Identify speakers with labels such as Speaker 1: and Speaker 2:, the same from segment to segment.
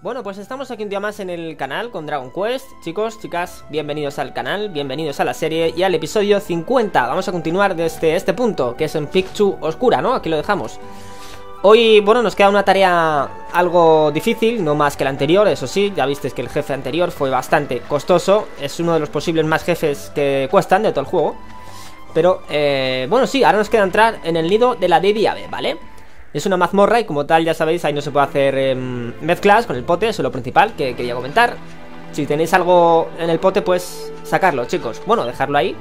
Speaker 1: Bueno, pues estamos aquí un día más en el canal con Dragon Quest Chicos, chicas, bienvenidos al canal, bienvenidos a la serie y al episodio 50 Vamos a continuar desde este punto, que es en Picchu Oscura, ¿no? Aquí lo dejamos Hoy, bueno, nos queda una tarea algo difícil, no más que la anterior, eso sí, ya visteis que el jefe anterior fue bastante costoso Es uno de los posibles más jefes que cuestan de todo el juego Pero, eh, bueno, sí, ahora nos queda entrar en el nido de la Lady Ave, ¿vale? Es una mazmorra y como tal ya sabéis ahí no se puede hacer em, mezclas con el pote, eso es lo principal que quería comentar. Si tenéis algo en el pote pues sacarlo chicos, bueno dejarlo ahí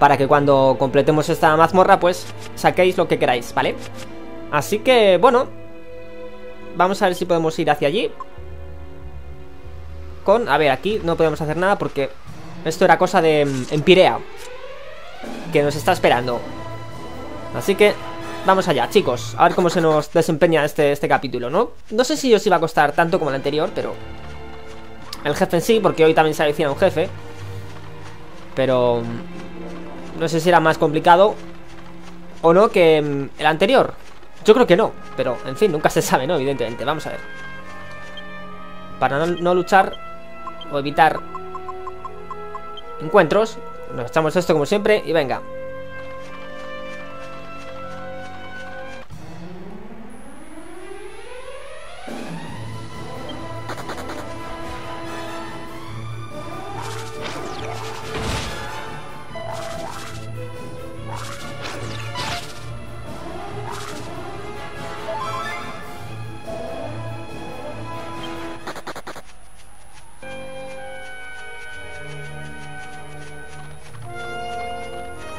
Speaker 1: Para que cuando completemos esta mazmorra pues saquéis lo que queráis, ¿vale? Así que bueno Vamos a ver si podemos ir hacia allí. Con, a ver aquí no podemos hacer nada porque Esto era cosa de em, Empirea Que nos está esperando. Así que Vamos allá, chicos, a ver cómo se nos desempeña este, este capítulo, ¿no? No sé si os iba a costar tanto como el anterior, pero... El jefe en sí, porque hoy también se avecina un jefe Pero... Mm, no sé si era más complicado O no que mm, el anterior Yo creo que no, pero en fin, nunca se sabe, ¿no? Evidentemente, vamos a ver Para no, no luchar O evitar Encuentros Nos echamos esto como siempre y venga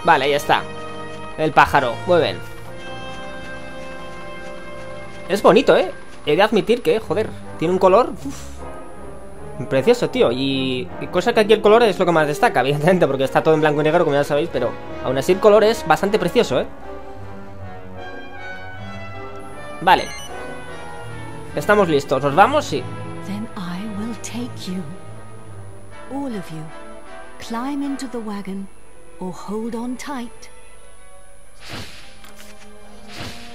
Speaker 1: Vale, ahí está El pájaro, muy bien Es bonito, ¿eh? He de admitir que, joder, tiene un color Precioso, tío y, cosa que aquí el color es lo que más destaca Evidentemente, porque está todo en blanco y negro, como ya sabéis Pero aún así el color es bastante precioso, ¿eh? Vale Estamos listos, ¿nos vamos? Sí
Speaker 2: Then I will take you. All of you. Climb into the wagon hold on tight.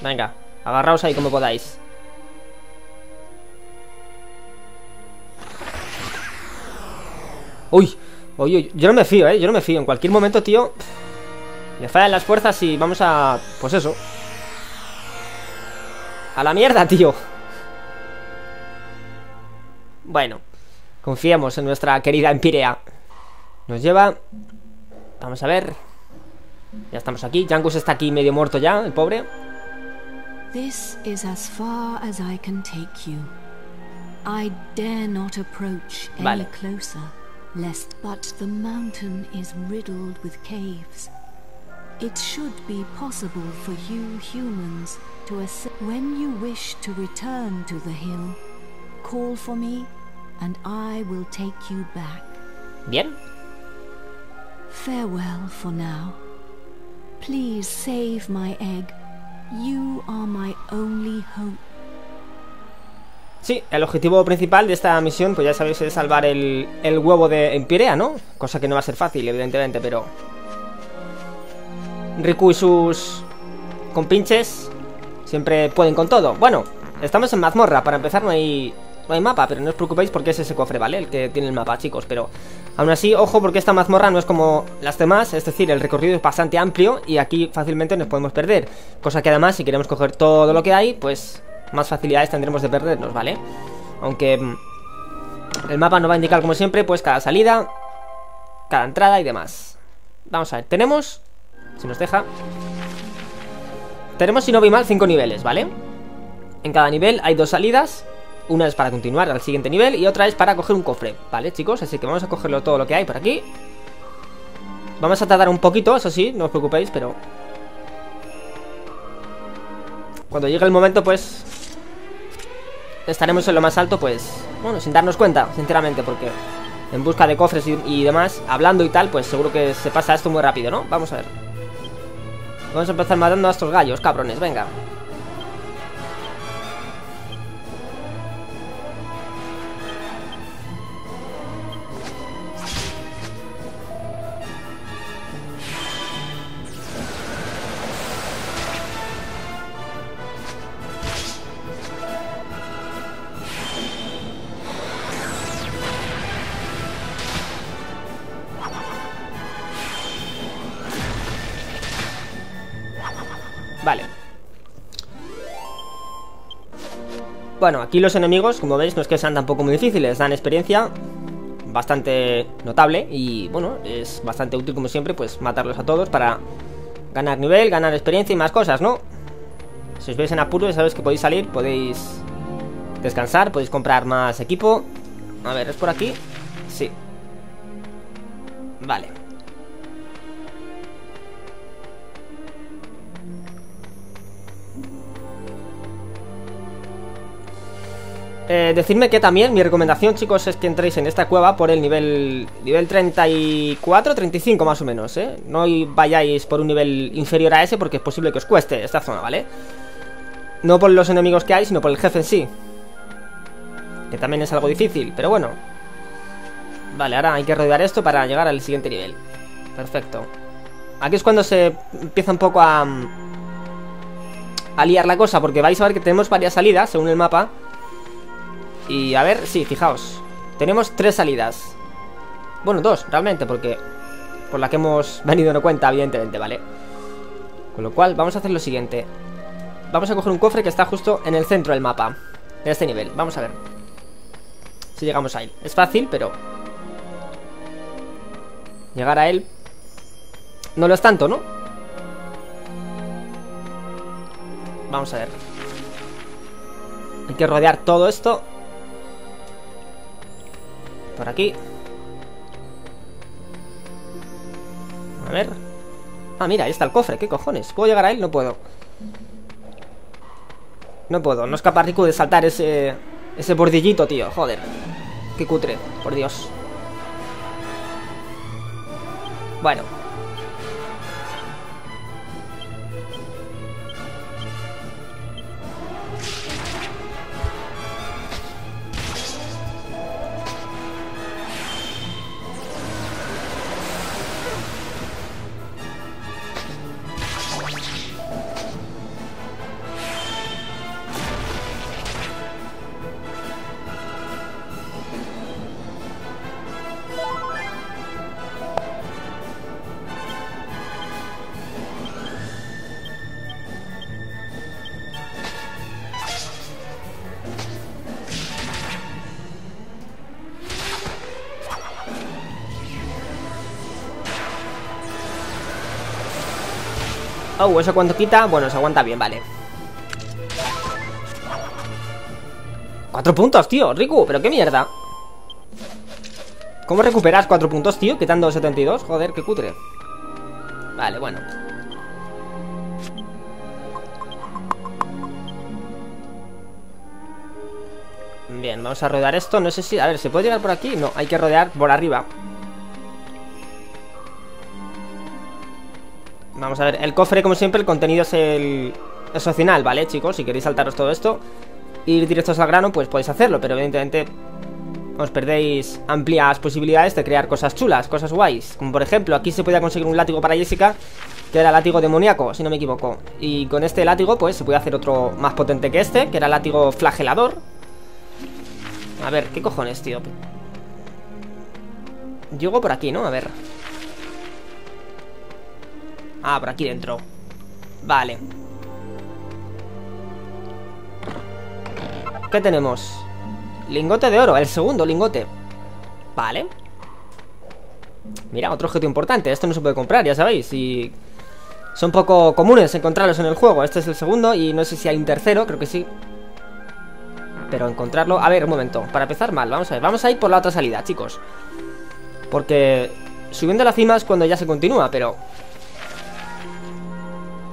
Speaker 1: Venga, agarraos ahí como podáis. Uy, uy, uy, yo no me fío, eh Yo no me fío, en cualquier momento, tío Me fallan las fuerzas y vamos a... Pues eso. A la mierda, tío. Bueno Confiemos en nuestra querida Empirea. Nos lleva Vamos a ver. Ya estamos aquí. Jangus está aquí medio muerto ya, el pobre.
Speaker 2: This is as far as I can take you. I dare not approach any closer, lest but the mountain is riddled with caves. It should be possible for you humans to ascend. When you wish to return to the hill, call for me, and I will take you back.
Speaker 1: Bien.
Speaker 2: Farewell for now. Please save my egg. You are my only hope.
Speaker 1: Sí, el objetivo principal de esta misión, pues ya sabéis, es salvar el, el huevo de Empirea, ¿no? Cosa que no va a ser fácil, evidentemente, pero... Riku y sus compinches siempre pueden con todo. Bueno, estamos en mazmorra, para empezar no hay, no hay mapa, pero no os preocupéis porque es ese cofre, ¿vale? El que tiene el mapa, chicos, pero... Aún así, ojo, porque esta mazmorra no es como las demás, es decir, el recorrido es bastante amplio y aquí fácilmente nos podemos perder. Cosa que además, si queremos coger todo lo que hay, pues más facilidades tendremos de perdernos, ¿vale? Aunque mm, el mapa nos va a indicar, como siempre, pues cada salida, cada entrada y demás. Vamos a ver, tenemos, si nos deja... Tenemos, si no vi mal, cinco niveles, ¿vale? En cada nivel hay dos salidas una es para continuar al siguiente nivel y otra es para coger un cofre, ¿vale, chicos? Así que vamos a cogerlo todo lo que hay por aquí Vamos a tardar un poquito, eso sí, no os preocupéis, pero... Cuando llegue el momento, pues... Estaremos en lo más alto, pues... Bueno, sin darnos cuenta, sinceramente, porque... En busca de cofres y, demás, hablando y tal, pues seguro que se pasa esto muy rápido, ¿no? Vamos a ver Vamos a empezar matando a estos gallos, cabrones, venga Bueno, aquí los enemigos, como veis, no es que sean tampoco muy difíciles, dan experiencia bastante notable y bueno, es bastante útil como siempre, pues matarlos a todos para ganar nivel, ganar experiencia y más cosas, ¿no? Si os veis en apuro, ya sabéis que podéis salir, podéis descansar, podéis comprar más equipo. A ver, ¿es por aquí? Sí. Vale. Eh, decidme que también, mi recomendación chicos es que entréis en esta cueva por el nivel nivel 34, 35 más o menos, ¿eh? No vayáis por un nivel inferior a ese porque es posible que os cueste esta zona, ¿vale? No por los enemigos que hay, sino por el jefe en sí. Que también es algo difícil, pero bueno. Vale, ahora hay que rodear esto para llegar al siguiente nivel. Perfecto. Aquí es cuando se empieza un poco a... A liar la cosa, porque vais a ver que tenemos varias salidas según el mapa y a ver, sí, fijaos. Tenemos tres salidas. Bueno, dos, realmente, porque Por la que hemos venido en cuenta, evidentemente, ¿vale? Con lo cual, vamos a hacer lo siguiente. Vamos a coger un cofre que está justo en el centro del mapa De este nivel, vamos a ver Si llegamos a él. Es fácil, pero Llegar a él No lo es tanto, ¿no? Vamos a ver. Hay que rodear todo esto por aquí. A ver. Ah, mira, ahí está el cofre, ¿qué cojones? ¿Puedo llegar a él? No puedo. No puedo, no es capaz Rico de saltar ese... Ese bordillito, tío, joder. Qué cutre, por Dios. Bueno Oh, ¿eso cuánto quita? Bueno, se aguanta bien, vale Cuatro puntos, tío, Riku, pero qué mierda ¿Cómo recuperas cuatro puntos, tío? Quitando 72, joder, qué cutre Vale, bueno Bien, vamos a rodear esto No sé si... A ver, ¿se puede llegar por aquí? No, hay que rodear por arriba Vamos a ver, el cofre como siempre, el contenido es el... Es opcional, ¿vale, chicos? Si queréis saltaros todo esto Ir directos al grano, pues podéis hacerlo Pero evidentemente os perdéis amplias posibilidades de crear cosas chulas, cosas guays Como por ejemplo, aquí se podía conseguir un látigo para Jessica Que era látigo demoníaco, si no me equivoco Y con este látigo, pues se puede hacer otro más potente que este Que era látigo flagelador A ver, ¿qué cojones, tío? Llego por aquí, ¿no? A ver Ah, por aquí dentro. Vale. ¿Qué tenemos? Lingote de oro, el segundo lingote. Vale. Mira, otro objeto importante. Esto no se puede comprar, ya sabéis Y son poco comunes encontrarlos en el juego. Este es el segundo y no sé si hay un tercero Creo que sí. Pero encontrarlo... A ver, un momento Para empezar mal, vamos a ver Vamos a ir por la otra salida, chicos. Porque subiendo la cima es cuando ya se continúa Pero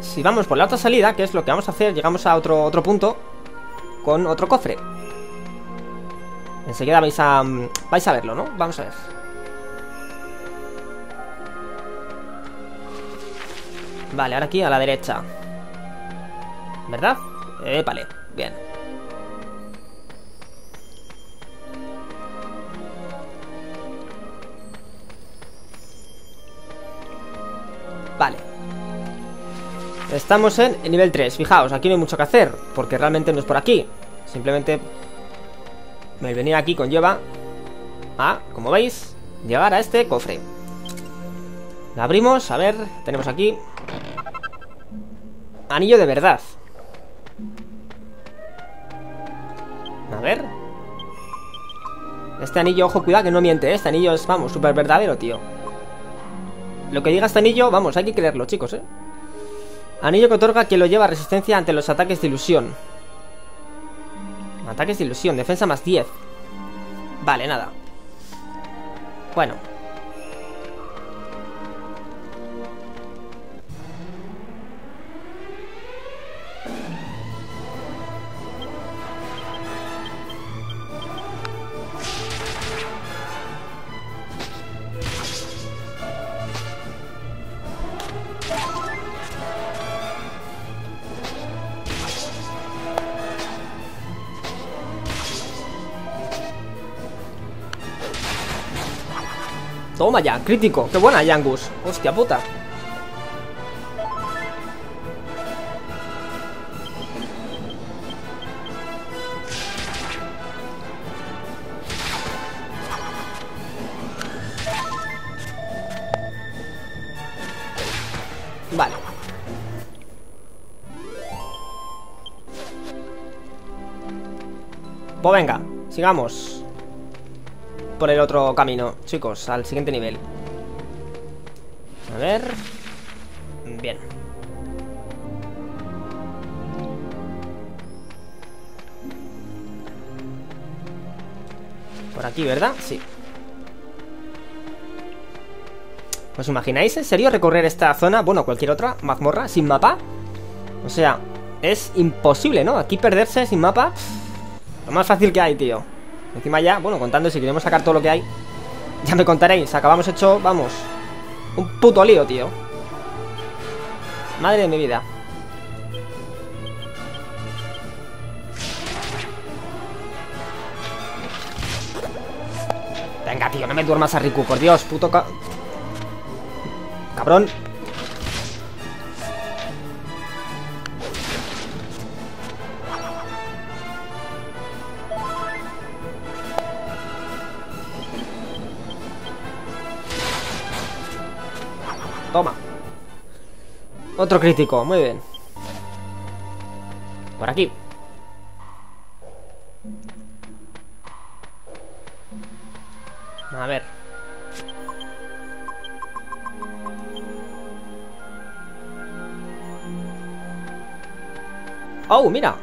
Speaker 1: si vamos por la otra salida, que es lo que vamos a hacer, llegamos a otro, otro punto con otro cofre. Enseguida vais a, mm, vais a verlo, ¿no? Vamos a ver. Vale, ahora aquí a la derecha. ¿Verdad? Eh, vale, bien. Estamos en el nivel 3 Fijaos, aquí no hay mucho que hacer Porque realmente no es por aquí Simplemente Me venía aquí con lleva A, como veis Llegar a este cofre La abrimos, a ver, tenemos aquí Anillo de verdad A ver. Este anillo, ojo, cuidado que no miente, ¿eh? Este anillo es, vamos, súper verdadero, tío. Lo que diga este anillo, vamos, hay que creerlo, chicos, ¿eh? Anillo que otorga quien lo lleva resistencia ante los ataques de ilusión. Ataques de ilusión, defensa más 10. Vale, nada. Bueno. Toma ya, crítico. Qué buena, Yangus. Hostia puta. Vale. Pues venga, sigamos por el otro camino, chicos, al siguiente nivel. A ver. Bien. Por aquí, ¿verdad? Sí. ¿Os imagináis en serio recorrer esta zona? Bueno, cualquier otra mazmorra sin mapa. O sea, es imposible, ¿no? Aquí perderse sin mapa. Lo más fácil que hay, tío. Encima ya, bueno, contando si queremos sacar todo lo que hay Ya me contaréis, acabamos hecho, vamos Un puto lío, tío. Madre de mi vida. Venga, tío, no me duermas a Riku, por Dios, puto ca... Cabrón Otro crítico, muy bien. Por aquí. A ver. Oh, mira.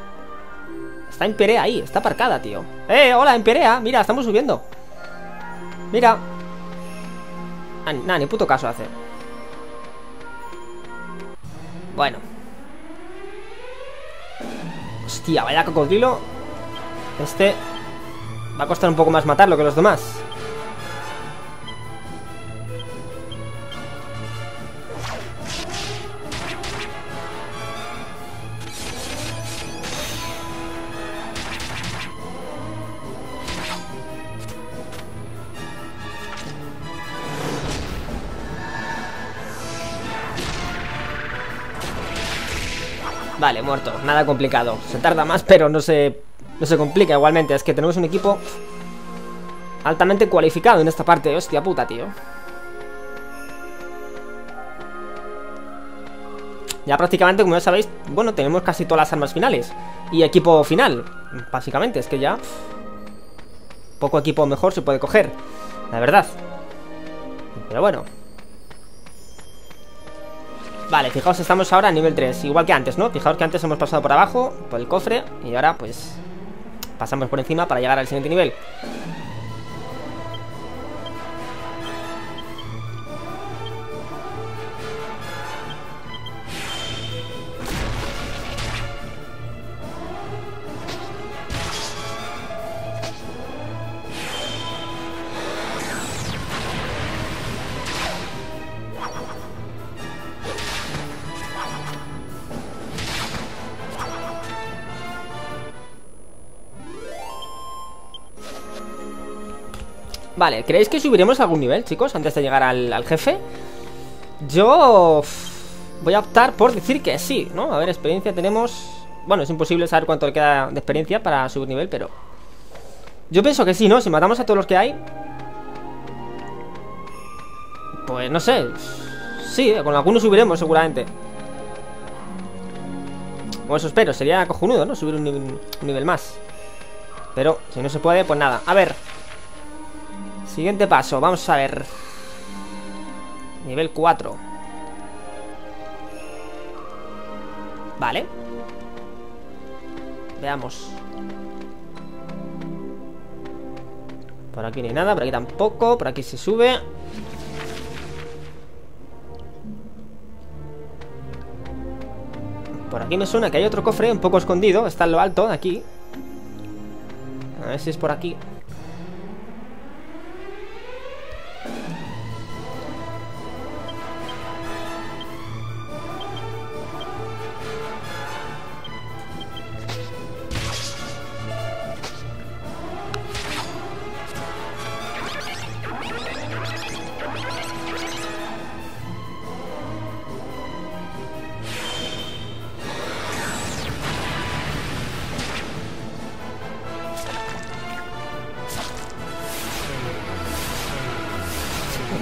Speaker 1: Está en Perea ahí, está aparcada, tío. Eh, hola, en Perea, mira, estamos subiendo. Mira. Ah, Nada, ni puto caso hace bueno. Hostia, vaya cocodrilo. Este va a costar un poco más matarlo que los demás. Vale, muerto. Nada complicado. Se tarda más, pero no se, no se complica igualmente. Es que tenemos un equipo altamente cualificado en esta parte. Hostia puta, tío. Ya prácticamente, como ya sabéis, bueno, tenemos casi todas las armas finales. Y equipo final, básicamente. Es que ya... Poco equipo mejor se puede coger. La verdad. Pero bueno. Vale, fijaos, estamos ahora a nivel 3 Igual que antes, ¿no? Fijaos que antes hemos pasado por abajo Por el cofre Y ahora, pues Pasamos por encima para llegar al siguiente nivel Vale, ¿creéis que subiremos algún nivel, chicos? Antes de llegar al, jefe Yo... Voy a optar por decir que sí, ¿no? A ver, experiencia tenemos... Bueno, es imposible saber cuánto le queda de experiencia para subir nivel, pero... Yo pienso que sí, ¿no? Si matamos a todos los que hay... Pues no sé Sí, con algunos subiremos seguramente O eso espero, sería cojonudo, ¿no? Subir un nivel más Pero si no se puede, pues nada A ver Siguiente paso, vamos a ver. Nivel 4 Vale. Veamos. Por aquí hay nada, por aquí tampoco Por aquí se sube. Por aquí me suena que hay otro cofre un poco escondido Está en lo alto, aquí. A ver si es por aquí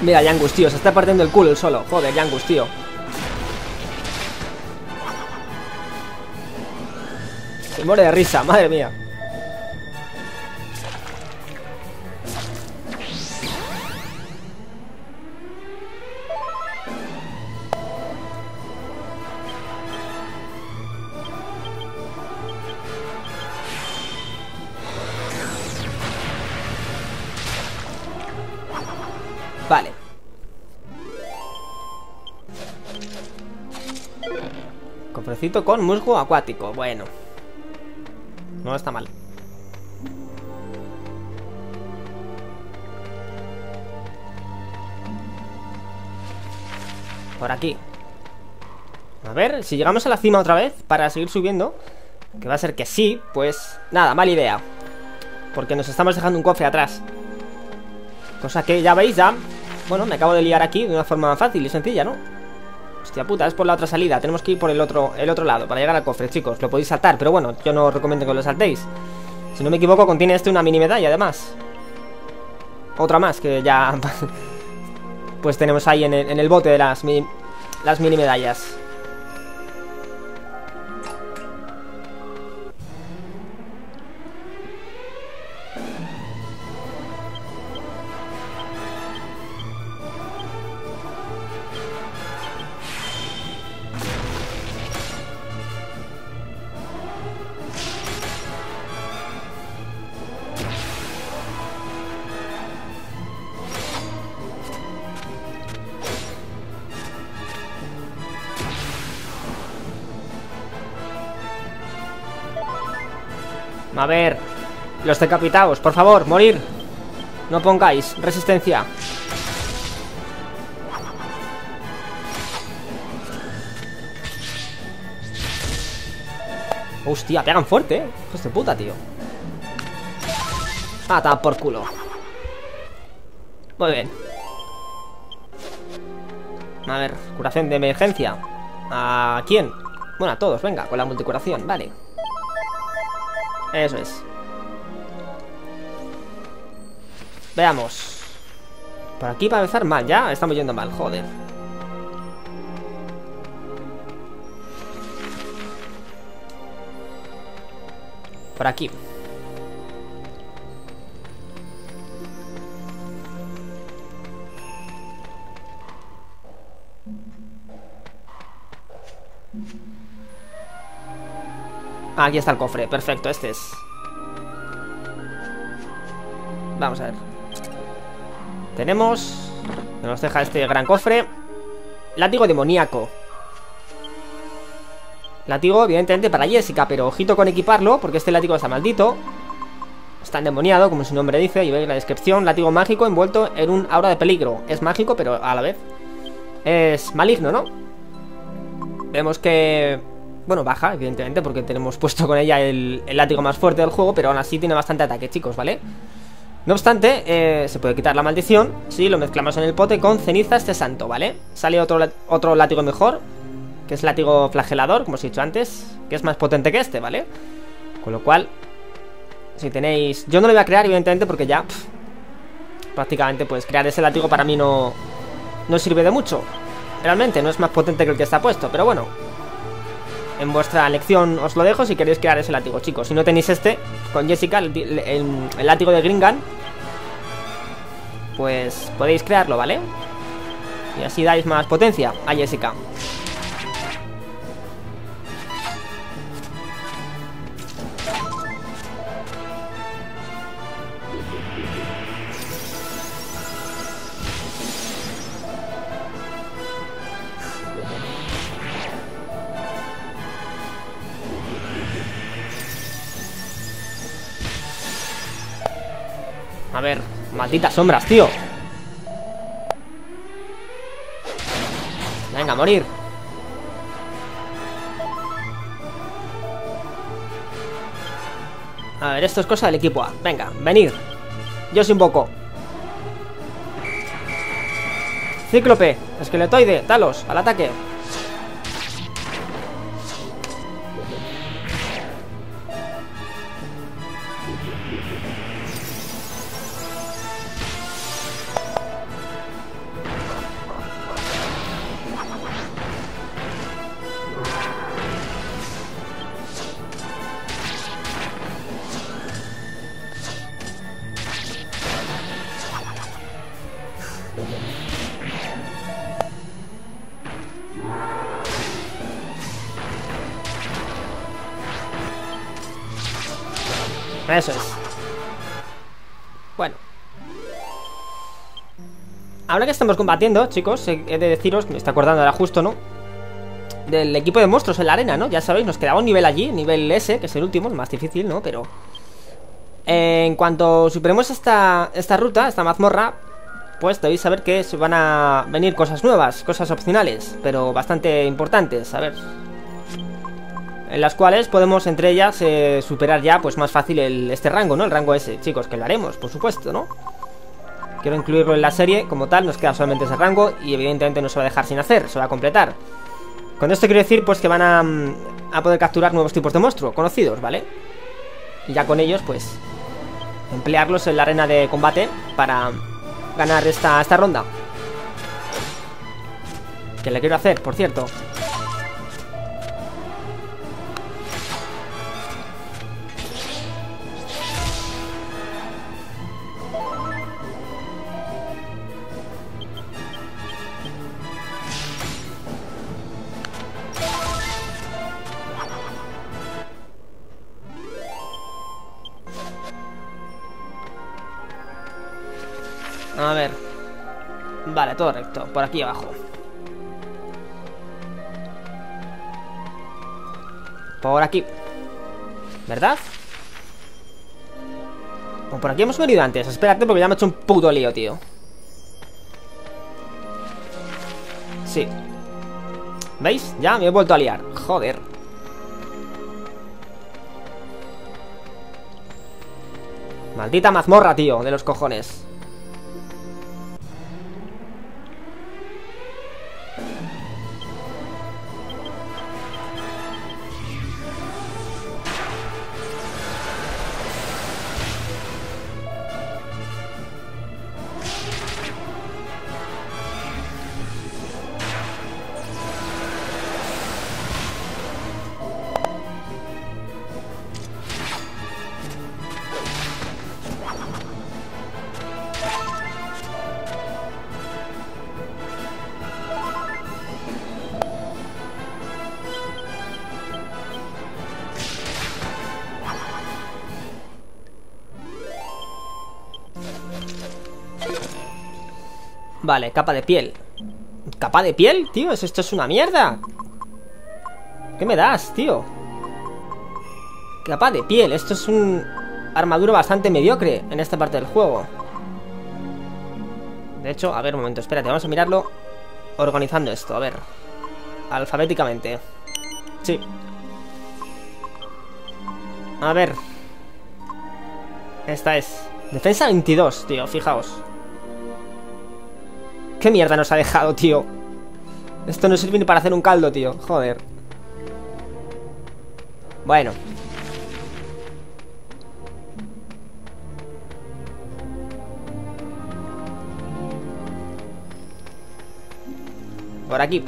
Speaker 1: Mira, Yangus, tío, se está partiendo el culo el solo. Joder, Yangus, tío. Se muere de risa, madre mía. Con musgo acuático. Bueno. No está mal. Por aquí. A ver, si llegamos a la cima otra vez para seguir subiendo, que va a ser que sí, pues nada, mala idea. Porque nos estamos dejando un cofre atrás. Cosa que ya veis, ya Bueno, me acabo de liar aquí de una forma fácil y sencilla, ¿no? Hostia puta, es por la otra salida Tenemos que ir por el otro, el otro lado para llegar al cofre, chicos Lo podéis saltar, pero bueno, yo no recomiendo que lo saltéis. Si no me equivoco, contiene este una mini medalla, además. Otra más, que ya... pues tenemos ahí en el, bote de las, las mini medallas A ver Los decapitados, por favor, morir. No pongáis resistencia. Hostia, pegan fuerte, eh. Hijos de puta, tío. Ah, por culo. Muy bien. A ver, curación de emergencia. ¿A quién? Bueno, a todos, venga, con la multicuración, vale eso es. Veamos. Por aquí para empezar mal, ya estamos yendo mal, joder. Por aquí. Aquí está el cofre, perfecto, este es. Vamos a ver. Tenemos Nos deja este gran cofre. Látigo demoníaco. Látigo, evidentemente, para Jessica Pero ojito con equiparlo, porque este látigo está maldito. Está endemoniado, como su nombre dice Y veis la descripción, látigo mágico envuelto en un aura de peligro. Es mágico, pero a la vez Es maligno, ¿no? Vemos que bueno, baja, evidentemente, porque tenemos puesto con ella el, látigo más fuerte del juego, pero aún así tiene bastante ataque, chicos, ¿vale? No obstante, eh, se puede quitar la maldición si lo mezclamos en el pote con ceniza este santo, ¿vale? Sale otro, otro látigo mejor, que es látigo flagelador, como os he dicho antes, que es más potente que este, ¿vale? Con lo cual, si tenéis... Yo no lo voy a crear, evidentemente, porque ya... prácticamente, pues, crear ese látigo para mí no... No sirve de mucho Realmente, no es más potente que el que está puesto, pero bueno en vuestra elección os lo dejo si queréis crear ese látigo, chicos. Si no tenéis este, con Jessica, el, látigo de Gringan, pues podéis crearlo, ¿vale? Y así dais más potencia a Jessica. Malditas sombras, tío. Venga, a morir. A ver, esto es cosa del equipo A. Venga, venir. Yo os invoco. Cíclope, esqueletoide, talos, al ataque. Estamos combatiendo, chicos, he he de deciros me está acordando ahora justo, ¿no? Del equipo de monstruos en la arena, ¿no? Ya sabéis, nos quedaba un nivel allí, nivel S, que es el último, el más difícil, ¿no? Pero... eh, en cuanto superemos esta, esta ruta, esta mazmorra, pues debéis saber que van a venir cosas nuevas, cosas opcionales, pero bastante importantes. A ver, en las cuales podemos entre ellas eh, superar ya pues más fácil el, este rango, ¿no? El rango S, chicos, que lo haremos, por supuesto, ¿no? Quiero incluirlo en la serie como tal, nos queda solamente ese rango y evidentemente no se va a dejar sin hacer, se va a completar. Con esto quiero decir pues que van a, mm, poder capturar nuevos tipos de monstruo, conocidos, ¿vale? Y ya con ellos pues emplearlos en la arena de combate para ganar esta, esta ronda. Que le quiero hacer, por cierto. A ver. Vale, todo recto. Por aquí abajo. Por aquí. ¿Verdad? O por aquí hemos venido antes. Espérate porque ya me he hecho un puto lío, tío. Sí. ¿Veis? Ya me he vuelto a liar. Joder. Maldita mazmorra, tío, de los cojones. Vale, capa de piel. ¿Capa de piel? Tío, ¿es- esto es una mierda ¿Qué me das, tío? Capa de piel. Esto es un armadura bastante mediocre En esta parte del juego. De hecho, a ver, un momento Espérate, vamos a mirarlo Organizando esto, a ver Alfabéticamente. Sí. A ver. Esta es. Defensa 22, tío, fijaos ¿Qué mierda nos ha dejado, tío? Esto no sirve ni para hacer un caldo, tío. Joder. Bueno. Por aquí.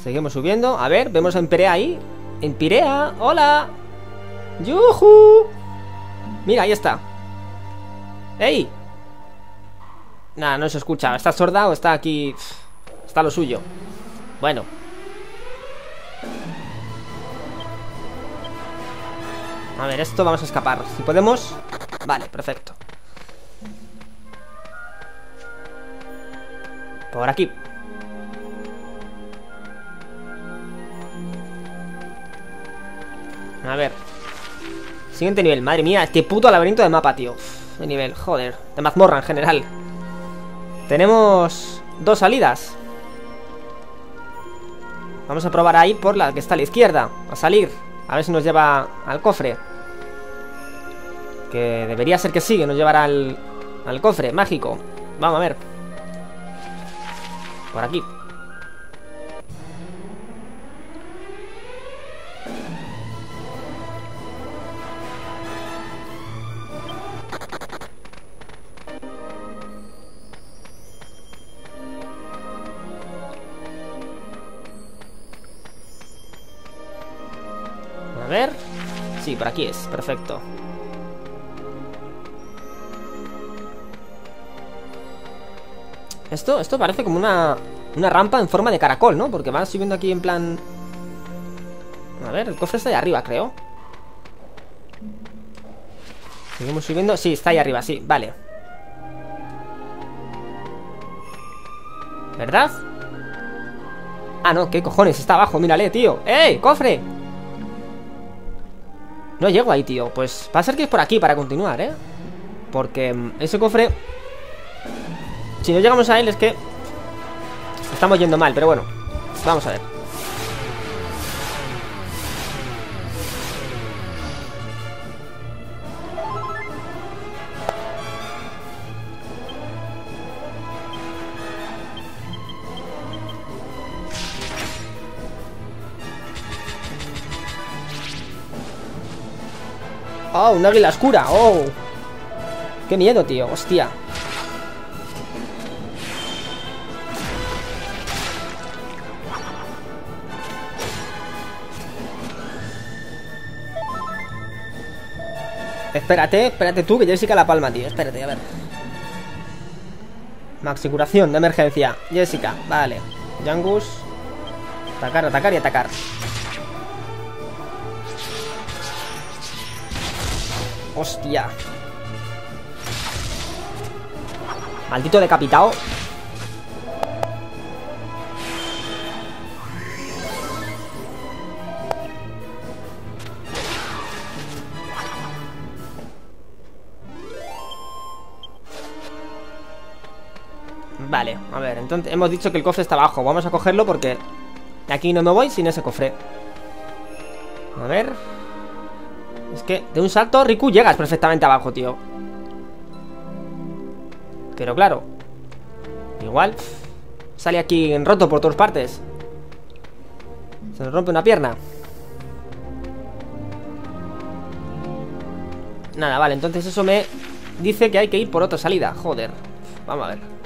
Speaker 1: Seguimos subiendo. A ver, vemos a Emperea ahí. Empirea, hola. ¡Yuhu! Mira, ahí está. ¡Ey! Nada, no se escucha. ¿Está sorda o está aquí? Está lo suyo. Bueno. A ver, esto vamos a escapar. Si podemos... Vale, perfecto. Por aquí. A ver. Siguiente nivel. Madre mía, este puto laberinto de mapa, tío. de nivel, joder. De mazmorra en general. Tenemos dos salidas. Vamos a probar ahí por la que está a la izquierda. A salir. A ver si nos lleva al cofre. Que debería ser que sí, que nos llevará al, al cofre mágico. Vamos a ver. Por aquí. Aquí es, perfecto. Esto, esto parece como una, una rampa en forma de caracol, ¿no? Porque va subiendo aquí en plan... A ver, el cofre está ahí arriba, creo. Seguimos subiendo. Sí, está ahí arriba, sí, vale. ¿Verdad? Ah, no, ¿qué cojones? Está abajo, mírale, tío ¡Ey, cofre! No llego ahí, tío Pues va a ser que es por aquí para continuar, ¿eh? Porque mm, ese cofre Si no llegamos a él es que Estamos yendo mal, pero bueno Vamos a ver Oh, un águila oscura, oh. Qué miedo, tío, hostia. Espérate, espérate tú, que Jessica la palma, tío. Espérate, a ver. Maxi curación de emergencia. Jessica, vale. Jangus Atacar, atacar y atacar Hostia. Maldito decapitado. Vale, a ver, entonces hemos dicho que el cofre está abajo. Vamos a cogerlo porque aquí no me voy sin ese cofre. A ver Es que de un salto, Riku, llegas perfectamente abajo, tío. Pero claro Igual Sale aquí en roto por todas partes. Se nos rompe una pierna. Nada, vale, entonces eso me dice que hay que ir por otra salida. Joder, vamos a ver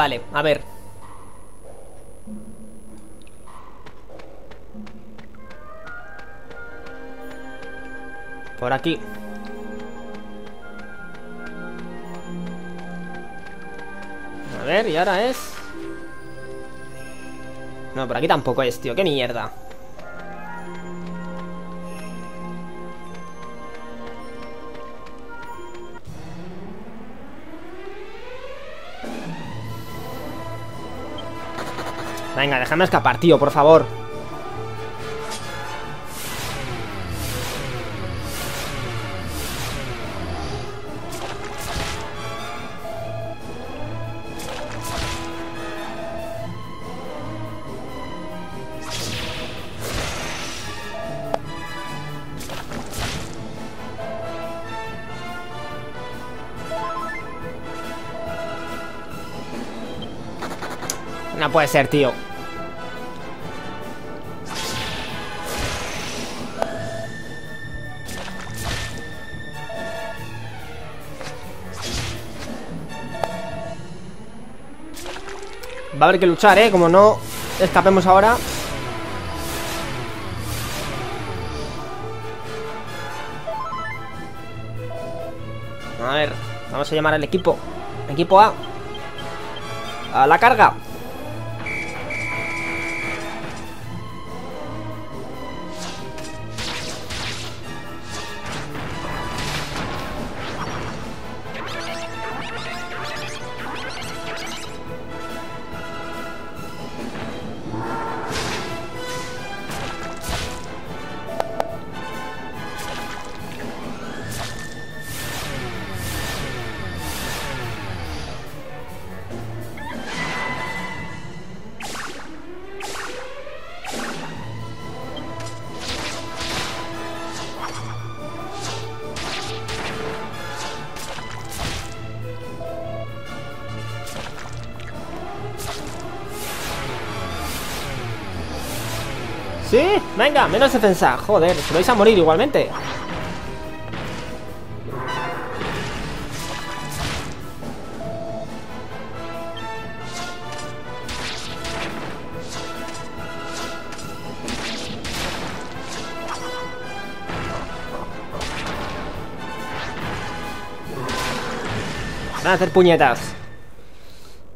Speaker 1: Vale, a ver. Por aquí. A ver, y ahora es... No, por aquí tampoco es, tío, qué mierda Venga, déjame escapar, tío, por favor. No puede ser, tío Va a haber que luchar, ¿eh? Como no escapemos ahora. A ver, vamos a llamar al equipo. Equipo A. A la carga menos defensa Joder, se vais a morir igualmente. Van a hacer puñetas.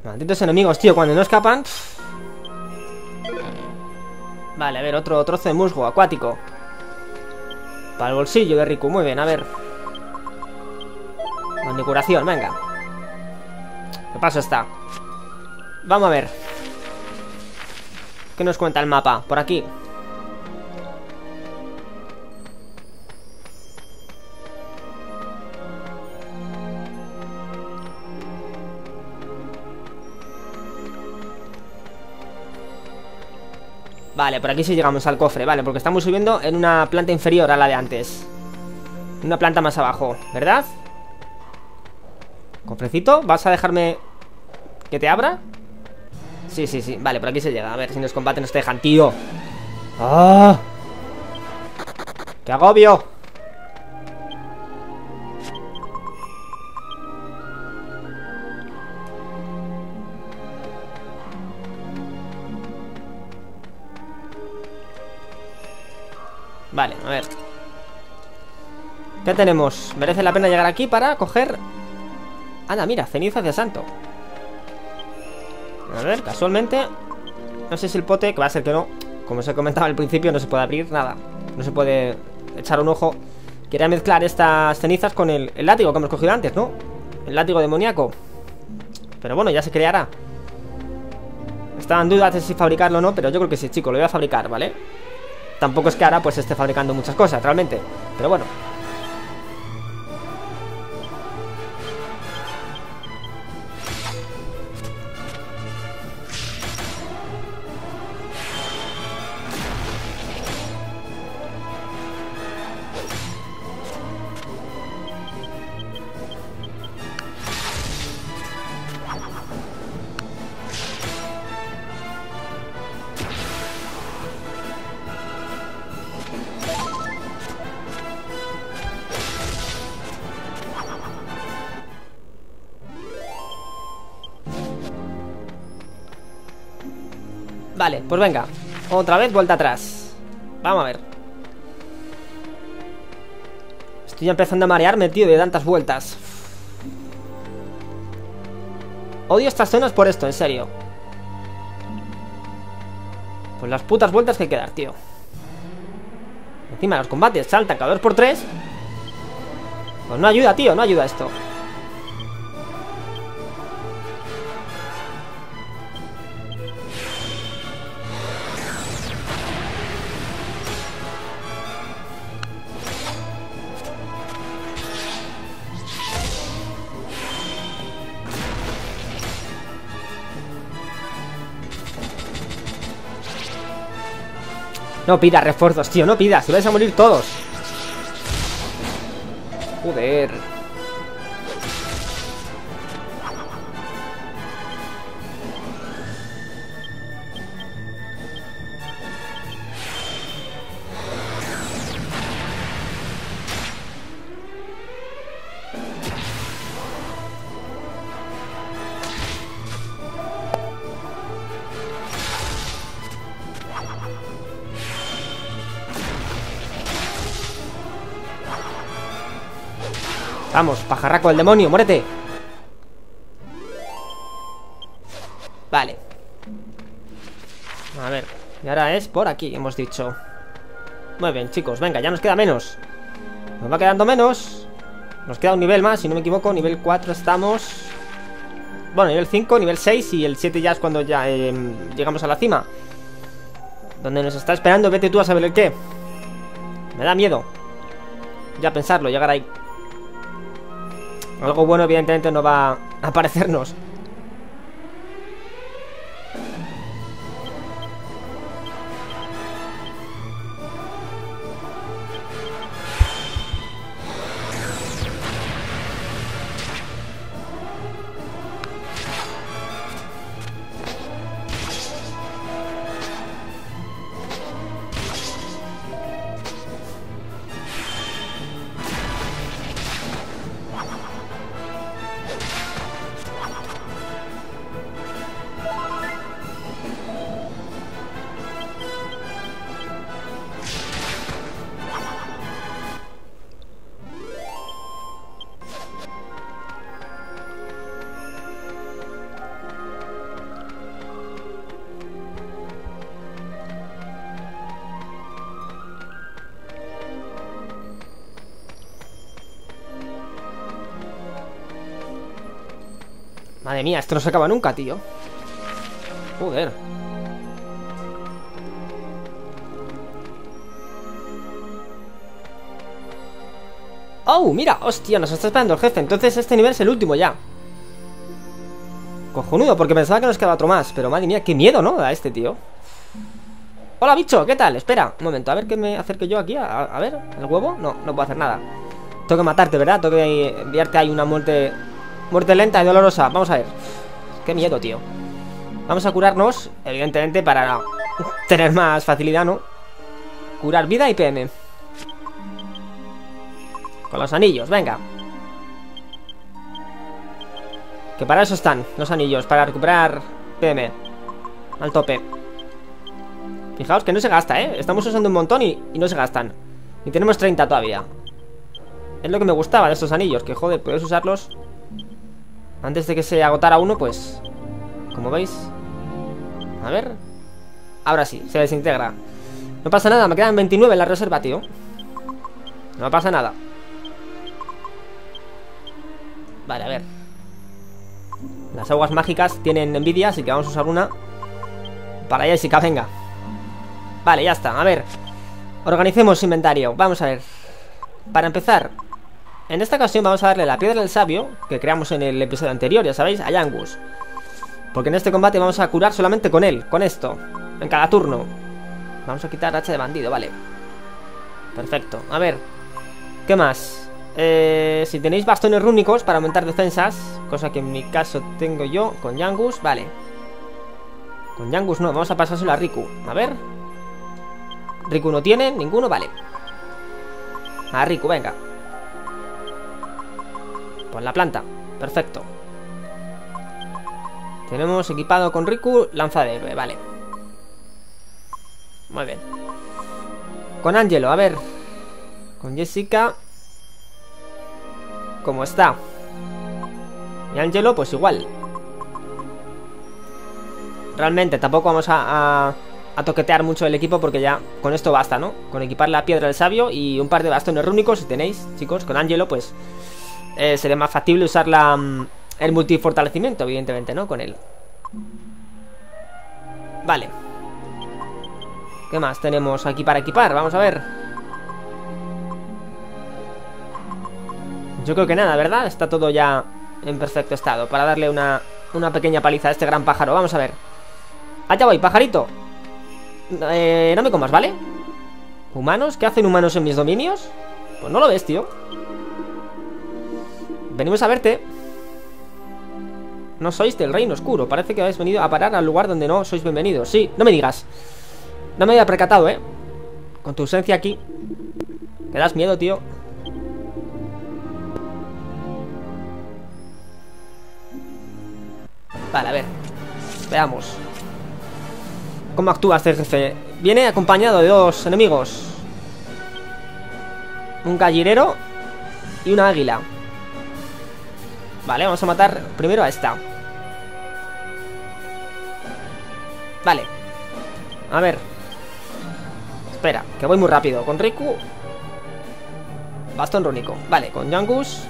Speaker 1: Malditos enemigos, tío Cuando no escapan Vale, a ver, otro trozo de musgo acuático. Para el bolsillo de Riku, muy bien, a ver. Manipulación, venga. ¿Qué paso está? Vamos a ver. ¿Qué nos cuenta el mapa? Por aquí. Vale, por aquí sí llegamos al cofre, vale, porque estamos subiendo en una planta inferior a la de antes Una planta más abajo, ¿verdad? Cofrecito, ¿vas a dejarme que te abra? Sí, sí, sí, vale, por aquí se llega A ver si nos combaten nos dejan, tío ¡Ah! ¡Qué agobio! Vale, a ver. ¿Qué tenemos? Merece la pena llegar aquí para coger... Anda, mira, cenizas de santo. A ver, casualmente No sé si el pote, que va a ser que no Como os he comentado al principio, no se puede abrir nada. No se puede echar un ojo. Quería mezclar estas cenizas con el, el látigo que hemos cogido antes, ¿no? El látigo demoníaco. Pero bueno, ya se creará. Estaba en duda de si fabricarlo o no Pero yo creo que sí, chicos, lo voy a fabricar, ¿vale? Tampoco es que ahora pues esté fabricando muchas cosas, realmente. Pero bueno, Vale, pues venga. Otra vez vuelta atrás. Vamos a ver. Estoy empezando a marearme, tío, de tantas vueltas. Odio estas zonas por esto, en serio. Pues las putas vueltas que hay que dar, tío. Encima los combates saltan cada 2x3 Pues no ayuda, tío, no ayuda esto No pidas refuerzos, tío, no pidas, si vais a morir todos. Joder. Vamos, pajarraco del demonio, muérete. Vale. A ver Y ahora es por aquí, hemos dicho. Muy bien, chicos, venga, ya nos queda menos. Nos va quedando menos. Nos queda un nivel más, si no me equivoco Nivel 4 estamos. Bueno, nivel 5, nivel 6 Y el 7 ya es cuando ya eh, llegamos a la cima. Donde nos está esperando Vete tú a saber el qué. Me da miedo Ya pensarlo, llegar ahí algo bueno evidentemente no va a aparecernos mía, esto no se acaba nunca, tío Joder ¡Oh! Mira, hostia, nos está esperando el jefe Entonces este nivel es el último ya Cojonudo, porque pensaba que nos quedaba otro más Pero madre mía, qué miedo, ¿no? A este tío Hola, bicho, ¿qué tal? Espera, un momento, a ver que me acerque yo aquí a, a ver, ¿el huevo? No, no puedo hacer nada Tengo que matarte, ¿verdad? Tengo que enviarte ahí una muerte Muerte lenta y dolorosa, vamos a ver. Qué miedo, tío. Vamos a curarnos, evidentemente para tener más facilidad, ¿no? Curar vida y PM Con los anillos, venga. Que para eso están los anillos Para recuperar PM Al tope. Fijaos que no se gasta, ¿eh? Estamos usando un montón y, no se gastan. Y tenemos 30 todavía. Es lo que me gustaba de estos anillos Que joder, puedes usarlos antes de que se agotara uno, pues... Como veis... A ver... Ahora sí, se desintegra. No pasa nada, me quedan 29 en la reserva, tío. No pasa nada. Vale, a ver. Las aguas mágicas tienen envidia, así que vamos a usar una. Para Jessica, venga. Vale, ya está, a ver. Organicemos inventario, vamos a ver. Para empezar, en esta ocasión vamos a darle la piedra del sabio Que creamos en el episodio anterior, ya sabéis, a Yangus. Porque en este combate vamos a curar solamente con él, con esto. En cada turno. Vamos a quitar hacha de bandido, vale. Perfecto, a ver ¿Qué más? Eh, si tenéis bastones rúnicos para aumentar defensas Cosa que en mi caso tengo yo con Yangus, vale. Con Yangus no, vamos a pasárselo a Riku. A ver. Riku no tiene, ninguno, vale. A Riku, venga en la planta. Perfecto. Tenemos equipado con Riku lanza de héroe, vale. Muy bien. Con Angelo, a ver. Con Jessica. ¿Cómo está? Y Angelo, pues igual. Realmente tampoco vamos a, a, toquetear mucho el equipo porque ya con esto basta, ¿no? Con equipar la piedra del sabio y un par de bastones rúnicos si tenéis, chicos, con Angelo, pues eh, sería más factible usar la, mm, el multifortalecimiento, evidentemente, ¿no? Con él. Vale. ¿Qué más tenemos aquí para equipar? Vamos a ver. Yo creo que nada, ¿verdad? Está todo ya en perfecto estado para darle una, una pequeña paliza a este gran pájaro. Vamos a ver. Allá voy, pajarito. Eh, no me comas, ¿vale? ¿Humanos? ¿Qué hacen humanos en mis dominios? Pues no lo ves, tío Venimos a verte. No sois del reino oscuro. Parece que habéis venido a parar al lugar donde no sois bienvenidos. Sí, no me digas. No me había percatado, ¿eh? Con tu ausencia aquí Me das miedo, tío. Vale, a ver. Veamos. ¿Cómo actúa este jefe? Viene acompañado de dos enemigos. Un gallirero Y una águila Vale, vamos a matar primero a esta. Vale. A ver. Espera, que voy muy rápido. Con Riku Bastón rúnico. Vale, con Jangus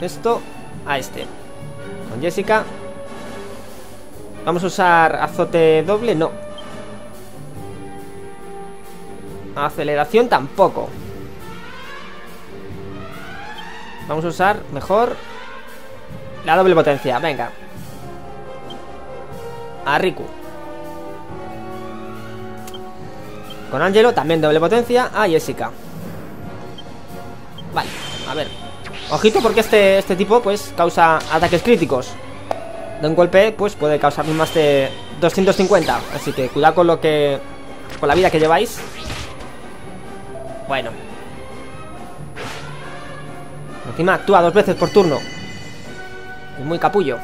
Speaker 1: Esto a este. Con Jessica. Vamos a usar azote doble, no. Aceleración tampoco. Vamos a usar mejor La doble potencia, venga A Riku Con Angelo también doble potencia A Jessica Vale, a ver Ojito porque este, este tipo pues causa ataques críticos de un golpe, pues puede causar más de 250. Así que cuidado con lo que... Con la vida que lleváis. Bueno. Encima actúa dos veces por turno. Es muy capullo.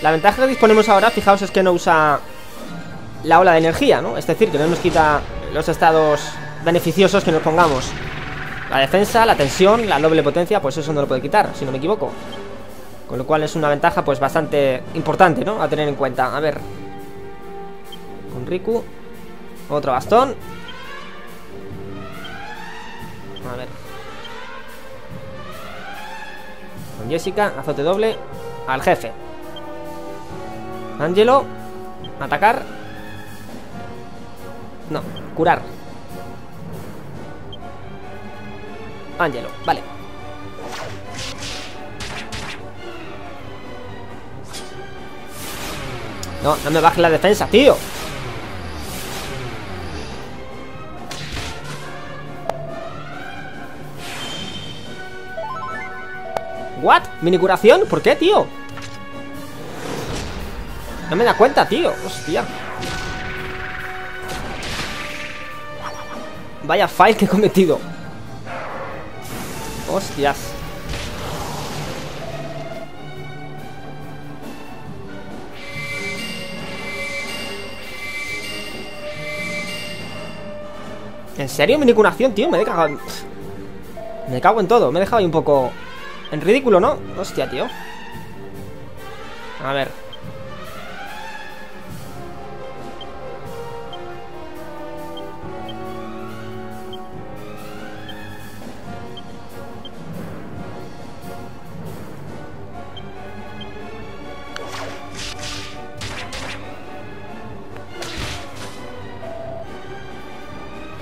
Speaker 1: La ventaja que disponemos ahora, fijaos, es que no usa la ola de energía, ¿no? Es decir, que no nos quita los estados beneficiosos que nos pongamos. La defensa, la tensión, la doble potencia, pues eso no lo puede quitar, si no me equivoco. Con lo cual es una ventaja pues bastante importante, ¿no? A tener en cuenta. A ver. Con Riku. Otro bastón. A ver. Con Jessica, azote doble. Al jefe. Angelo. Atacar. No, curar. Angelo, vale No, no me bajes la defensa, tío ¿What? ¿Mini curación? ¿Por qué, tío? No me da cuenta, tío Hostia Vaya fail que he cometido Hostias. ¿En serio? Mi curación, tío, me he cagado Me cago en todo, me he dejado ahí un poco En ridículo, ¿no? Hostia, tío A ver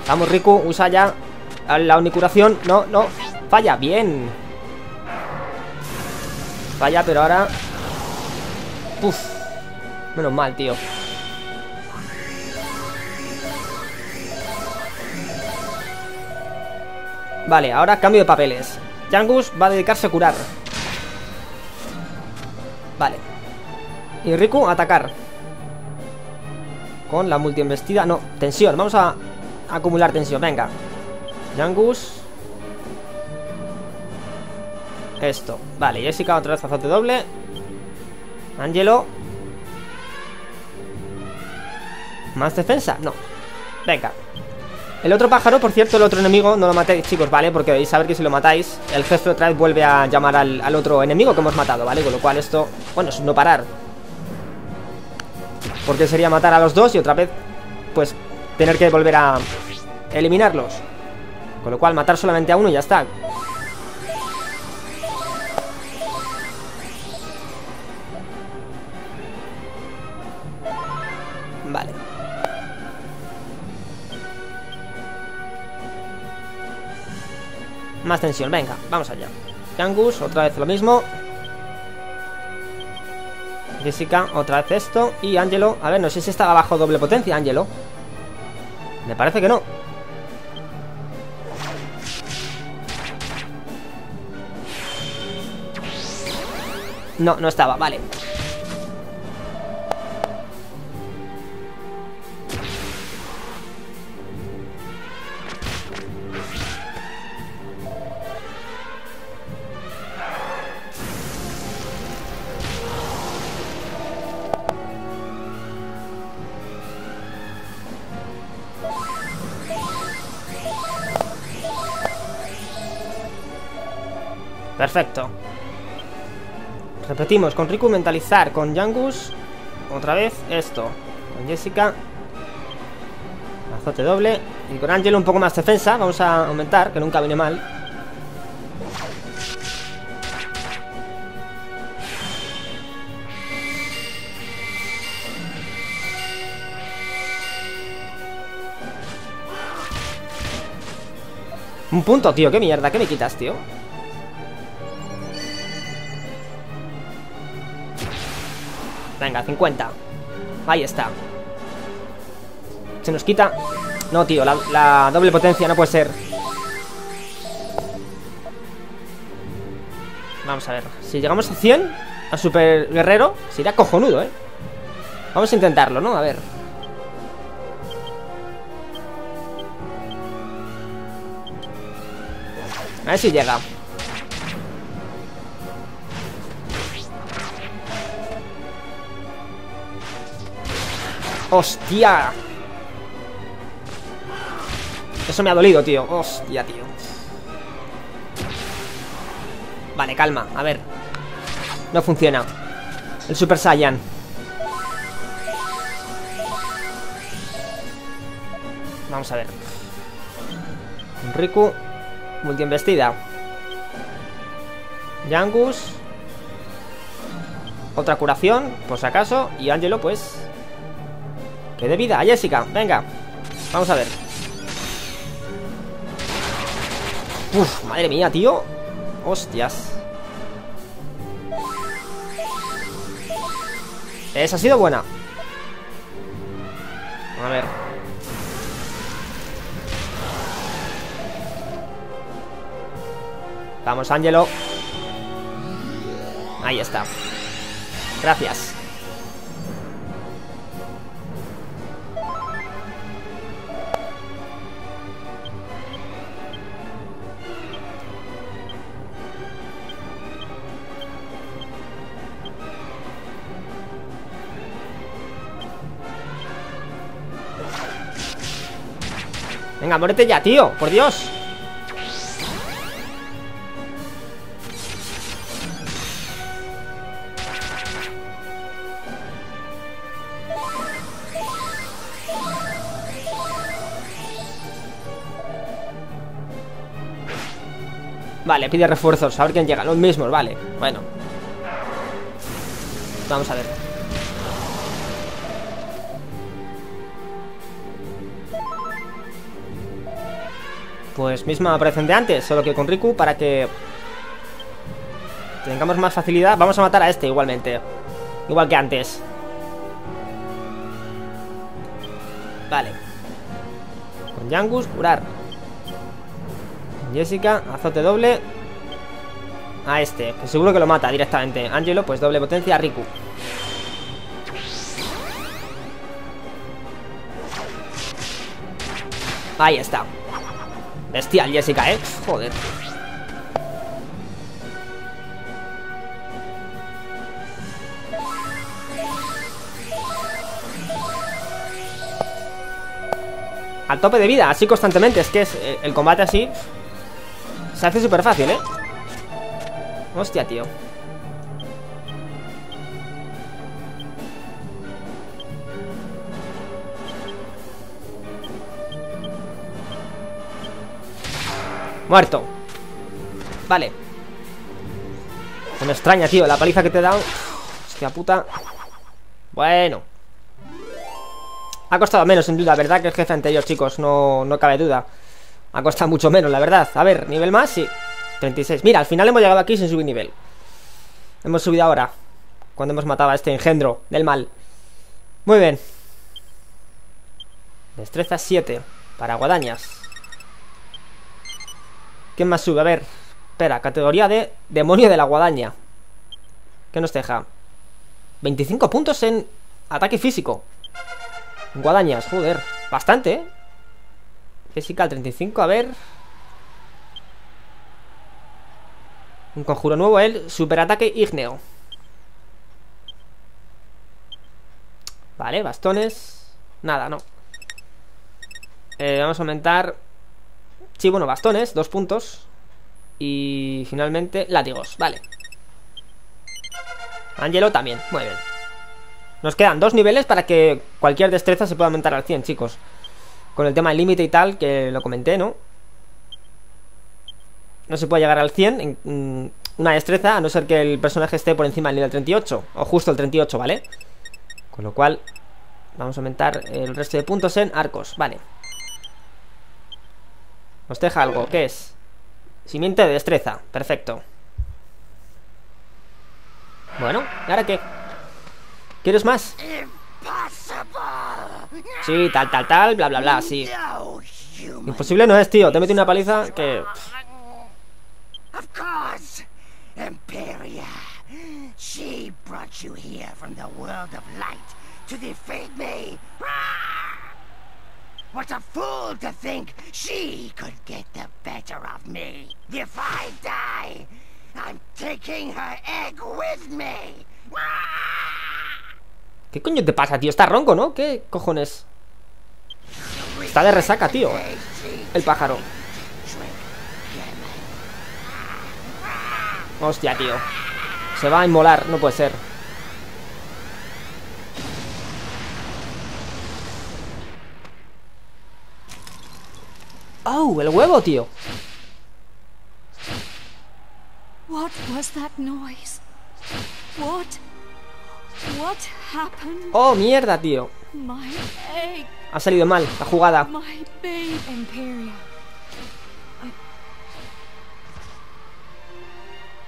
Speaker 1: Vamos, Riku, usa ya la unicuración. No, no, falla, bien. Falla, pero ahora... Uf, menos mal, tío. Vale, ahora cambio de papeles. Jangus va a dedicarse a curar. Vale. Y Riku atacar. Con la multiinvestida. No, tensión. Vamos a acumular tensión, venga Jangus Esto, vale, Jessica otra vez azote doble Angelo ¿Más defensa? No Venga El otro pájaro, por cierto, el otro enemigo No lo matéis, chicos, ¿vale? Porque vais a ver que si lo matáis El jefe otra vez vuelve a llamar al, al otro enemigo que hemos matado, ¿vale? Con lo cual esto, bueno, es no parar Porque sería matar a los dos y otra vez Pues tener que volver a eliminarlos. Con lo cual, matar solamente a uno y ya está. Más tensión, venga, vamos allá. Yangus, otra vez lo mismo. Jessica, otra vez esto Y Angelo, a ver, no sé si estaba bajo doble potencia Angelo Me parece que no No, no estaba, vale Perfecto. Repetimos, con Riku mentalizar Con Yangus Otra vez esto. Con Jessica Azote doble Y con Angelo un poco más defensa Vamos a aumentar, que nunca viene mal. Un punto, tío, qué mierda, ¿qué me quitas, tío? Venga, 50 Ahí está. Se nos quita. No, tío, la, doble potencia no puede ser. Vamos a ver. Si llegamos a 100 A Super Guerrero Sería cojonudo, ¿eh? Vamos a intentarlo, ¿no? A ver. A ver si llega ¡Hostia! Eso me ha dolido, tío. Hostia, tío. Vale, calma, a ver. No funciona. El Super Saiyan. Vamos a ver. Riku Multi-embestida Yangus. Otra curación, por si acaso. Y Angelo, pues que de vida, Jessica, venga. Vamos a ver. Uf, madre mía, tío. Hostias. Esa ha sido buena. A ver. Vamos, Angelo Ahí está. Gracias Venga, muérete ya, tío, por Dios. Vale, pide refuerzos, a ver quién llega. Los mismos, vale, bueno. Vamos a ver Pues misma aparición de antes, solo que con Riku para que tengamos más facilidad. Vamos a matar a este igualmente. Igual que antes. Vale. Con Yangus, curar. Jessica, azote doble. A este, que seguro que lo mata directamente. Angelo, pues doble potencia a Riku. Ahí está. Bestial, Jessica, ¿eh? Joder. Al tope de vida, así constantemente Es que es eh, el combate así Se hace súper fácil, ¿eh? Hostia, tío Muerto. Vale. Me extraña, tío, la paliza que te he dado Hostia puta. Bueno. Ha costado menos, sin duda, ¿verdad? Que el jefe anterior, chicos, no, no cabe duda. Ha costado mucho menos, la verdad. A ver, nivel más, sí. 36 Mira, al final hemos llegado aquí sin subir nivel. Hemos subido ahora Cuando hemos matado a este engendro del mal. Muy bien. Destreza 7 Para guadañas ¿Quién más sube? A ver Espera, categoría de demonio de la guadaña ¿Qué nos deja? 25 puntos en ataque físico Guadañas, joder Bastante, ¿eh? Física 35, a ver Un conjuro nuevo, el superataque ígneo Vale, bastones Nada, no eh, Vamos a aumentar Sí, bueno, bastones, dos puntos Y finalmente, látigos, vale Angelo también, muy bien Nos quedan dos niveles para que cualquier destreza se pueda aumentar al 100, chicos Con el tema del límite y tal, que lo comenté, ¿no? no se puede llegar al 100 en mm, una destreza, a no ser que el personaje esté por encima del nivel 38, o justo el 38, ¿vale? Con lo cual, vamos a aumentar el resto de puntos en arcos, vale. Nos deja algo, ¿qué es? Simiente de destreza, perfecto. Bueno, ¿y ahora qué? ¿Quieres más? Sí, tal, tal, tal, bla, bla, bla, sí. Imposible no es, tío. Te metí una paliza que...
Speaker 3: She brought you here from the world of light to defeat me. What a fool to think she could get the better of me. If I die, I'm taking her egg with me.
Speaker 1: ¿Qué coño te pasa, tío? Está ronco, ¿no? ¿Qué cojones? Está de resaca, tío El pájaro Hostia, tío Se va a inmolar, no puede ser ¡Oh! El huevo, tío
Speaker 2: What was that noise? What? What happened?
Speaker 1: ¡Oh, mierda, tío!
Speaker 2: My egg,
Speaker 1: Ha salido mal la jugada
Speaker 2: my babe, Imperia. I...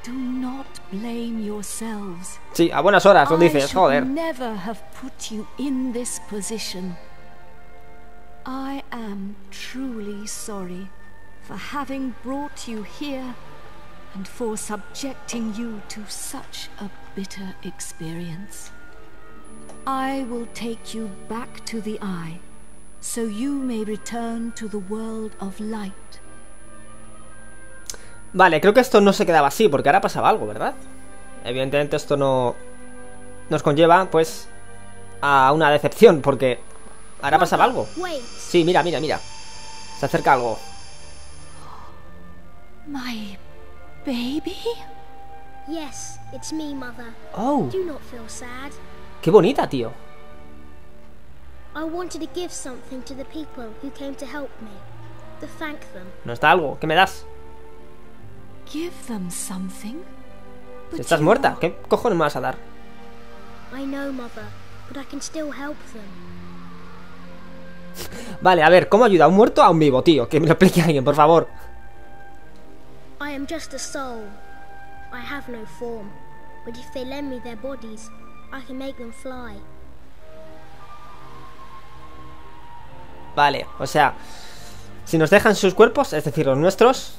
Speaker 2: Do not blame yourselves.
Speaker 1: Sí, a buenas horas, lo
Speaker 2: I
Speaker 1: dices,
Speaker 2: should
Speaker 1: joder
Speaker 2: never have put you in this position. I am truly sorry for having brought you here and for subjecting you to such a bitter experience. I will take you back to the Eye, so you may return to the world of light.
Speaker 1: Vale, creo que esto no se quedaba así Porque ahora pasaba algo, ¿verdad? Evidentemente esto no Nos conlleva, pues A una decepción, porque Ahora pasaba algo. Sí, mira, mira, mira Se acerca algo
Speaker 2: My baby?
Speaker 4: Yes, it's me, Mother.
Speaker 1: Oh,
Speaker 4: Do not feel sad.
Speaker 1: qué bonita, tío
Speaker 4: I wanted to give something to the people who came to help me. To thank them.
Speaker 1: ¿No está algo? ¿Qué me das?
Speaker 2: Give them something? But
Speaker 1: estás muerta, ¿qué cojones me vas a dar?
Speaker 4: I know, Mother, but I can still help them.
Speaker 1: Vale, a ver, ¿cómo ayuda a un muerto a un vivo, tío? Que me lo explique alguien, por favor
Speaker 4: I am just a soul. I have no form. But if they lend me their bodies, I can make them fly.
Speaker 1: Vale, o sea Si nos dejan sus cuerpos, es decir, los nuestros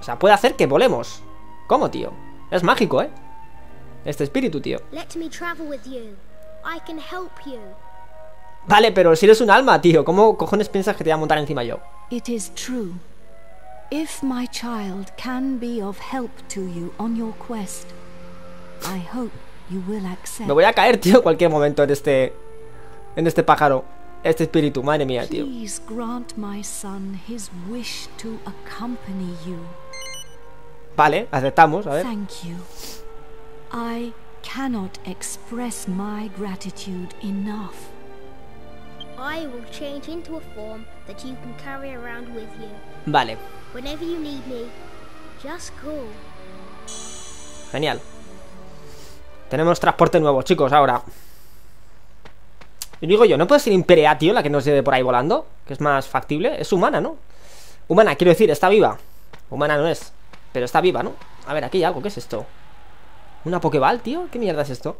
Speaker 1: O sea, puede hacer que volemos ¿Cómo, tío? Es mágico, ¿eh? Este espíritu, tío
Speaker 4: Let me travel with you. I can help you.
Speaker 1: Vale, pero si eres un alma, tío ¿Cómo cojones piensas que te voy a montar encima yo?
Speaker 2: It is true. If my child can be of help to you on your quest, I hope you will accept.
Speaker 1: Me voy a caer, tío, cualquier momento en este... En este pájaro Este espíritu, madre mía, tío
Speaker 2: Please grant my son his wish to accompany you.
Speaker 1: Vale, aceptamos, a ver
Speaker 2: Thank you. I cannot express my gratitude enough.
Speaker 4: I will change into a form that you can carry around with you.
Speaker 1: Vale,
Speaker 4: Whenever you need me, just call.
Speaker 1: genial Tenemos transporte nuevo, chicos, ahora Y digo yo, ¿no puede ser Imperia, tío, la que nos lleve por ahí volando? Que es más factible Es humana, ¿no? Humana, quiero decir, está viva Humana no es Pero está viva, ¿no? A ver, aquí hay algo, ¿qué es esto? Una Pokéball, tío. ¿Qué mierda es esto?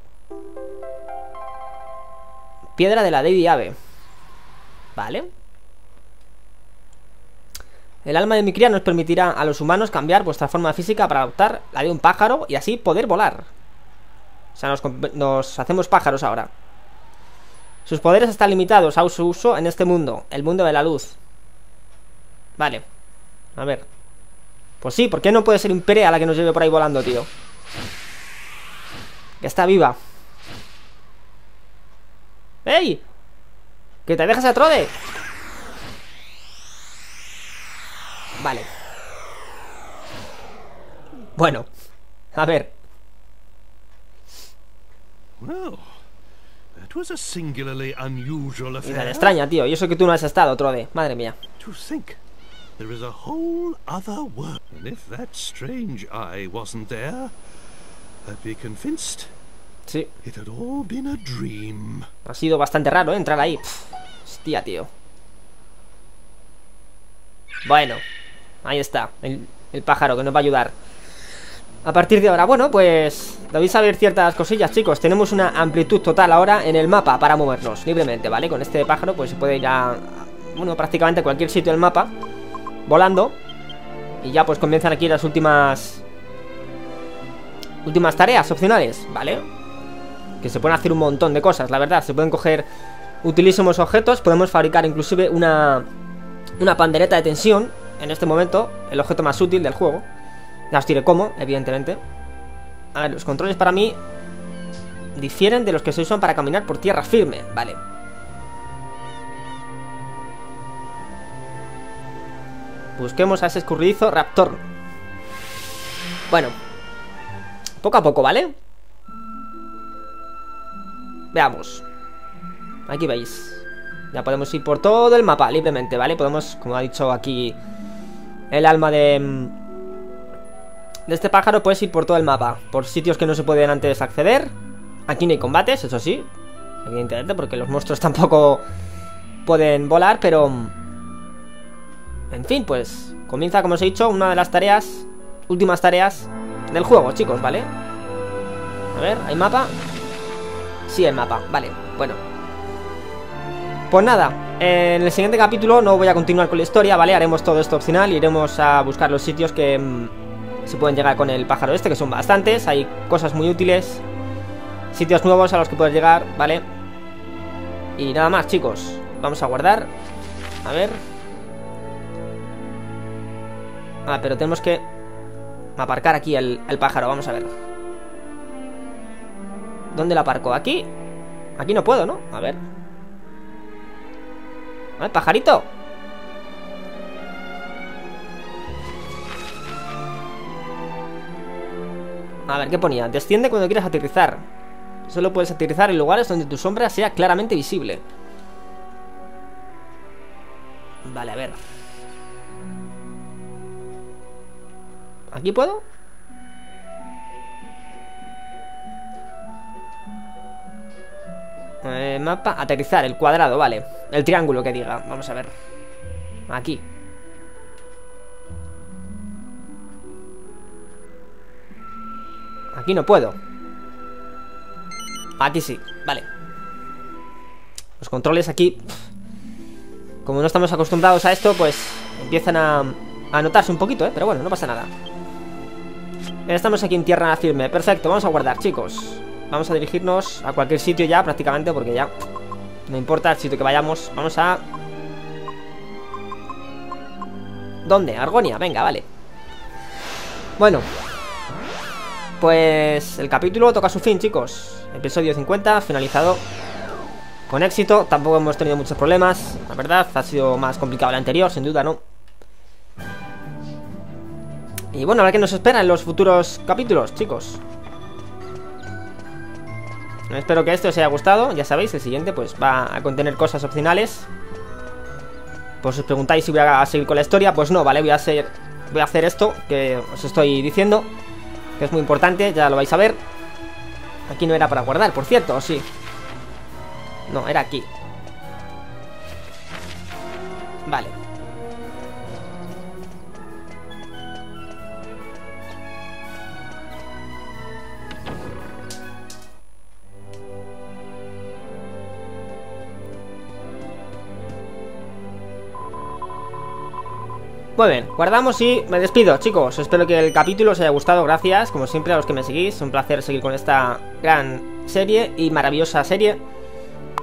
Speaker 1: Piedra de la Lady Ave. Vale. El alma de mi cría nos permitirá a los humanos cambiar vuestra forma física para adoptar la de un pájaro y así poder volar. O sea, nos, hacemos pájaros ahora. Sus poderes están limitados a su uso en este mundo, el mundo de la luz. Vale. A ver. Pues sí, ¿por qué no puede ser Imperea la que nos lleve por ahí volando, tío? Que está viva. ¡Ey! ¡Que te dejas a Trode! Vale. Bueno. A ver. Y extraña, tío. Y eso que tú no has estado, Trode. Madre mía.
Speaker 5: There is a whole other world. And if that strange eye wasn't there, I'd be convinced
Speaker 1: Sí.
Speaker 5: it had all been a dream.
Speaker 1: Ha sido bastante raro, ¿eh? Entrar ahí. Pff, hostia, tío. Bueno. Ahí está. El, el pájaro que nos va a ayudar. A partir de ahora, bueno, pues debéis saber ciertas cosillas, chicos. Tenemos una amplitud total ahora en el mapa para movernos libremente, ¿vale? Con este pájaro, pues se puede ir a, bueno, prácticamente a cualquier sitio del mapa, volando. Y ya pues comienzan aquí las últimas... Últimas tareas opcionales, ¿vale? Que se pueden hacer un montón de cosas, la verdad. Se pueden coger utilísimos objetos. Podemos fabricar inclusive una, una pandereta de tensión. En este momento, el objeto más útil del juego. Ya os diré cómo, evidentemente. A ver, los controles para mí difieren de los que se usan para caminar por tierra firme. Vale. Busquemos a ese escurridizo raptor. Bueno. Poco a poco, ¿vale? Veamos. Aquí veis. Ya podemos ir por todo el mapa libremente, ¿vale? Podemos, como ha dicho aquí el alma de... mm, De este pájaro, puedes ir por todo el mapa. Por sitios que no se pueden antes acceder. Aquí no hay combates, eso sí. Evidentemente, porque los monstruos tampoco pueden volar, pero... mm, En fin, pues... Comienza, como os he dicho, una de las tareas... Últimas tareas del juego, chicos, ¿vale? A ver, ¿hay mapa? Sí, el mapa, vale, bueno Pues nada, en el siguiente capítulo no voy a continuar con la historia, ¿vale? Haremos todo esto opcional, iremos a buscar los sitios que mm, se pueden llegar con el pájaro este, que son bastantes Hay cosas muy útiles Sitios nuevos a los que puedes llegar, ¿vale? Y nada más, chicos Vamos a guardar A ver Ah, pero tenemos que aparcar aquí el, el pájaro, vamos a ver ¿Dónde la aparco? ¿Aquí? Aquí no puedo, ¿no? A ver A ver, pajarito A ver, ¿qué ponía? Desciende cuando quieras aterrizar Solo puedes aterrizar en lugares donde tu sombra sea claramente visible Vale, a ver ¿Aquí puedo? Eh, mapa, aterrizar, el cuadrado, vale. El triángulo que diga, vamos a ver. Aquí. Aquí no puedo. Aquí sí, vale. Los controles aquí Como no estamos acostumbrados a esto Pues empiezan a, a notarse un poquito, ¿eh? Pero bueno, no pasa nada. Estamos aquí en tierra firme. Perfecto, vamos a guardar, chicos Vamos a dirigirnos a cualquier sitio ya prácticamente Porque ya no importa el sitio que vayamos. Vamos a... ¿Dónde? Argonia, venga, vale. Bueno Pues el capítulo toca su fin, chicos. Episodio 50, finalizado. Con éxito, tampoco hemos tenido muchos problemas. La verdad, ha sido más complicado el anterior Sin duda, ¿no? Y bueno, a ver qué nos espera en los futuros capítulos, chicos Espero que este os haya gustado. Ya sabéis, el siguiente pues va a contener cosas opcionales. Pues os preguntáis si voy a seguir con la historia Pues no, vale, voy a hacer, voy a hacer esto Que os estoy diciendo Que es muy importante, ya lo vais a ver. Aquí no era para guardar, por cierto, ¿o sí? No, era aquí. Vale Muy bien, guardamos y me despido, chicos. Espero que el capítulo os haya gustado. Gracias, como siempre, a los que me seguís. Un placer seguir con esta gran serie y maravillosa serie.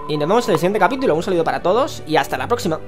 Speaker 1: Y nos vemos en el siguiente capítulo. Un saludo para todos y hasta la próxima.